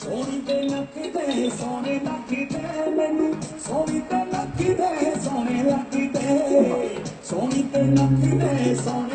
ਸੋਹਣੀ ਤੇ ਲੱਗਦੇ, ਸੋਹਣੇ ਲੱਗਦੇ ਮੈਨੂੰ। ਸੋਹਣੀ ਤੇ ਲੱਗਦੇ, ਸੋਹਣੇ ਲੱਗਦੇ। ਸੋਹਣੀ ਤੇ ਲੱਗਦੇ, ਸੋਹਣੇ